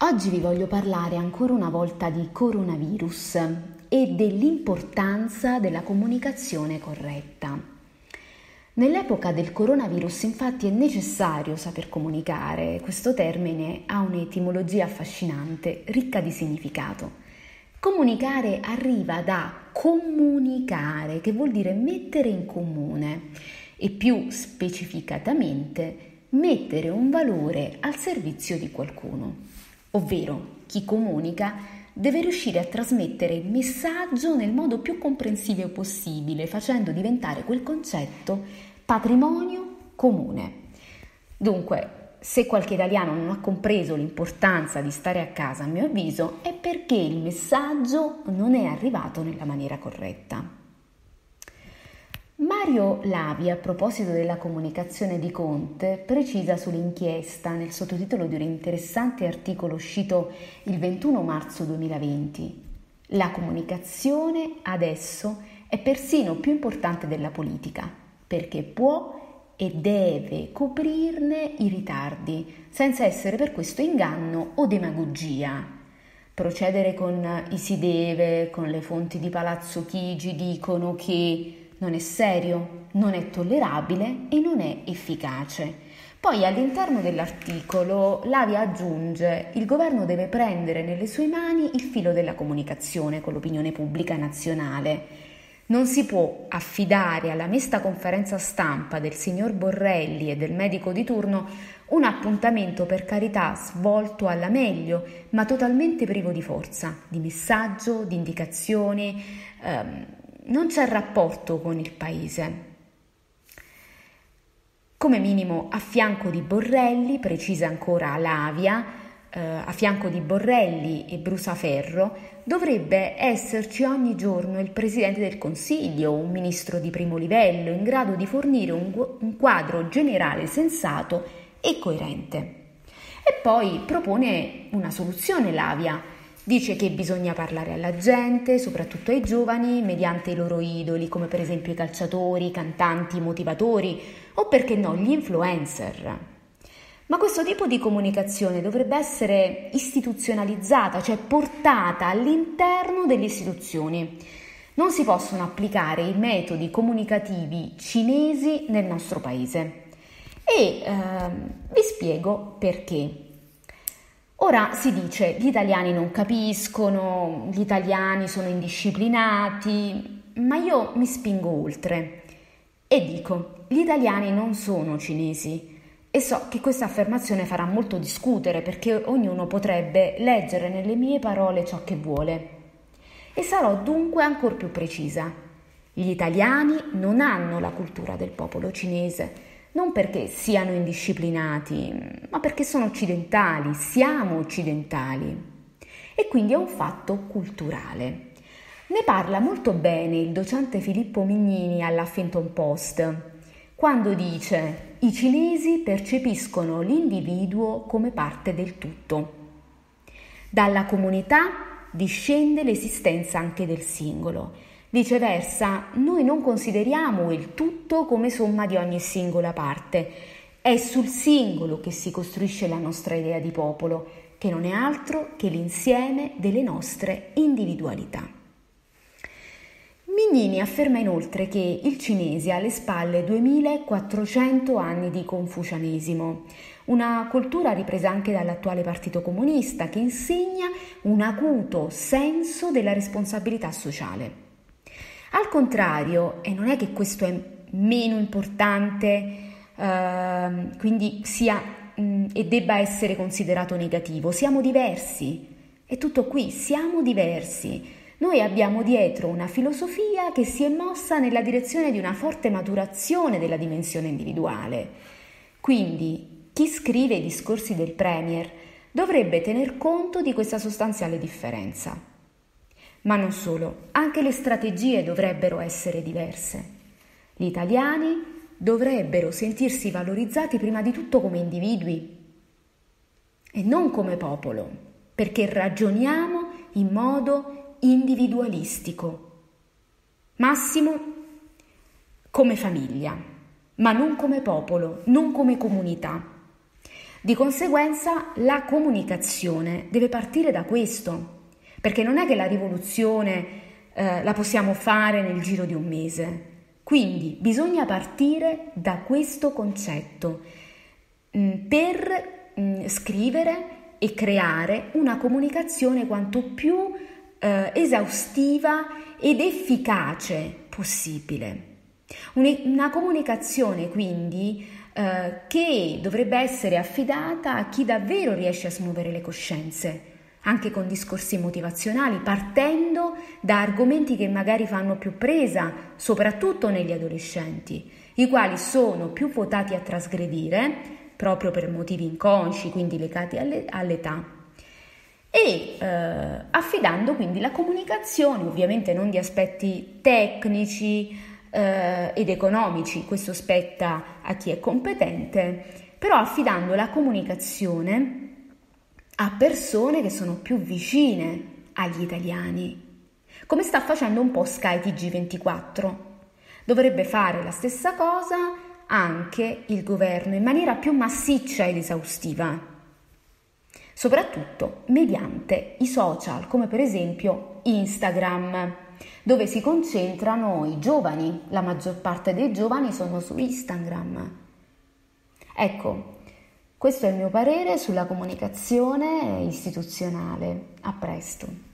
Oggi vi voglio parlare ancora una volta di coronavirus e dell'importanza della comunicazione corretta. Nell'epoca del coronavirus infatti è necessario saper comunicare, questo termine ha un'etimologia affascinante, ricca di significato. Comunicare arriva da comunicare, che vuol dire mettere in comune e più specificatamente mettere un valore al servizio di qualcuno ovvero chi comunica deve riuscire a trasmettere il messaggio nel modo più comprensivo possibile, facendo diventare quel concetto patrimonio comune. Dunque, se qualche italiano non ha compreso l'importanza di stare a casa, a mio avviso, è perché il messaggio non è arrivato nella maniera corretta. Mario Lavi, a proposito della comunicazione di Conte, precisa sull'inchiesta nel sottotitolo di un interessante articolo uscito il 21 marzo 2020. La comunicazione adesso è persino più importante della politica, perché può e deve coprirne i ritardi, senza essere per questo inganno o demagogia. Procedere con i si deve, con le fonti di Palazzo Chigi dicono che non è serio, non è tollerabile e non è efficace. Poi all'interno dell'articolo Lavia aggiunge il governo deve prendere nelle sue mani il filo della comunicazione con l'opinione pubblica nazionale. Non si può affidare alla mesta conferenza stampa del signor Borrelli e del medico di turno un appuntamento per carità svolto alla meglio, ma totalmente privo di forza, di messaggio, di indicazioni. Ehm, non c'è rapporto con il paese. Come minimo a fianco di Borrelli, precisa ancora Lavia, eh, a fianco di Borrelli e Brusaferro, dovrebbe esserci ogni giorno il Presidente del Consiglio, un ministro di primo livello, in grado di fornire un, un quadro generale sensato e coerente. E poi propone una soluzione Lavia Dice che bisogna parlare alla gente, soprattutto ai giovani, mediante i loro idoli, come per esempio i calciatori, i cantanti, i motivatori o perché no gli influencer. Ma questo tipo di comunicazione dovrebbe essere istituzionalizzata, cioè portata all'interno delle istituzioni. Non si possono applicare i metodi comunicativi cinesi nel nostro paese. E eh, vi spiego perché. Ora si dice gli italiani non capiscono, gli italiani sono indisciplinati, ma io mi spingo oltre e dico gli italiani non sono cinesi e so che questa affermazione farà molto discutere perché ognuno potrebbe leggere nelle mie parole ciò che vuole. E sarò dunque ancora più precisa. Gli italiani non hanno la cultura del popolo cinese non perché siano indisciplinati, ma perché sono occidentali, siamo occidentali. E quindi è un fatto culturale. Ne parla molto bene il docente Filippo Mignini all'Huffington Post, quando dice i cinesi percepiscono l'individuo come parte del tutto. Dalla comunità discende l'esistenza anche del singolo Viceversa, noi non consideriamo il tutto come somma di ogni singola parte. È sul singolo che si costruisce la nostra idea di popolo, che non è altro che l'insieme delle nostre individualità. Mignini afferma inoltre che il cinese ha alle spalle 2400 anni di confucianesimo, una cultura ripresa anche dall'attuale Partito Comunista che insegna un acuto senso della responsabilità sociale. Al contrario, e non è che questo è meno importante, eh, quindi sia mh, e debba essere considerato negativo, siamo diversi. È tutto qui, siamo diversi. Noi abbiamo dietro una filosofia che si è mossa nella direzione di una forte maturazione della dimensione individuale. Quindi chi scrive i discorsi del Premier dovrebbe tener conto di questa sostanziale differenza. Ma non solo, anche le strategie dovrebbero essere diverse. Gli italiani dovrebbero sentirsi valorizzati prima di tutto come individui e non come popolo, perché ragioniamo in modo individualistico. Massimo come famiglia, ma non come popolo, non come comunità. Di conseguenza la comunicazione deve partire da questo, perché non è che la rivoluzione eh, la possiamo fare nel giro di un mese. Quindi bisogna partire da questo concetto mh, mm, per mh, mm, scrivere e creare una comunicazione quanto più eh, esaustiva ed efficace possibile. Una comunicazione quindi eh, che dovrebbe essere affidata a chi davvero riesce a smuovere le coscienze, anche con discorsi motivazionali, partendo da argomenti che magari fanno più presa, soprattutto negli adolescenti, i quali sono più votati a trasgredire, proprio per motivi inconsci, quindi legati alle, all'età, e eh, affidando quindi la comunicazione, ovviamente non di aspetti tecnici, eh, ed economici, questo spetta a chi è competente, però affidando la comunicazione a persone che sono più vicine agli italiani, come sta facendo un po' Sky TG24. Dovrebbe fare la stessa cosa anche il governo in maniera più massiccia ed esaustiva, soprattutto mediante i social come per esempio Instagram dove si concentrano i giovani, la maggior parte dei giovani sono su Instagram. Ecco, questo è il mio parere sulla comunicazione istituzionale. A presto.